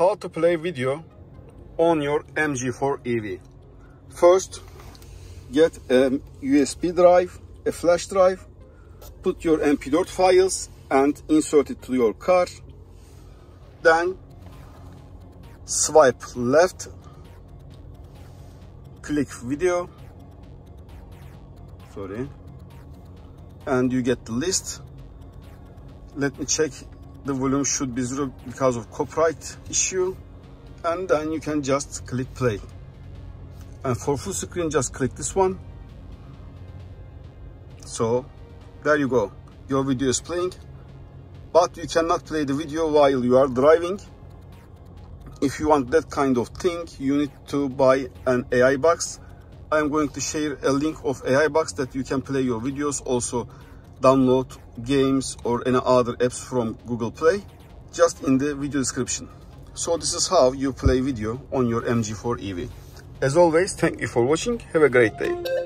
how to play video on your MG4 EV. First, get a USB drive, a flash drive, put your MP4 files and insert it to your car. Then swipe left, click video, sorry, and you get the list. Let me check the volume should be zero because of copyright issue. And then you can just click play. And for full screen just click this one. So there you go. Your video is playing. But you cannot play the video while you are driving. If you want that kind of thing you need to buy an ai box. I'm going to share a link of ai box that you can play your videos also download games or any other apps from Google Play just in the video description. So this is how you play video on your MG4 EV. As always, thank you for watching. Have a great day.